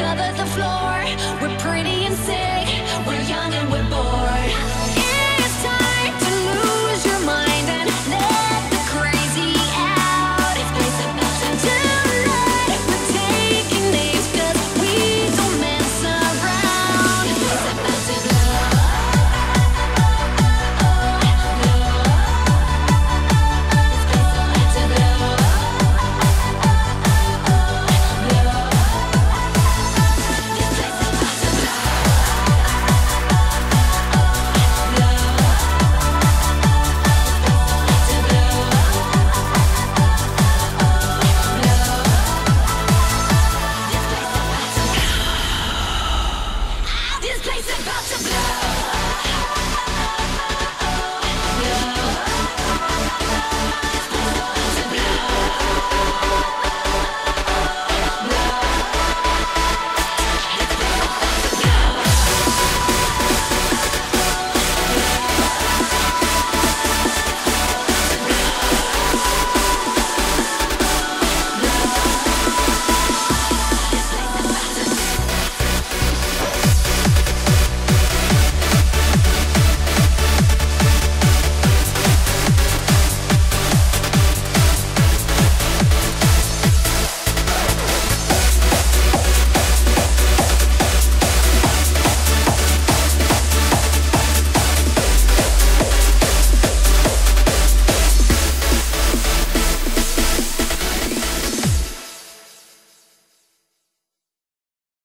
cover the floor. We're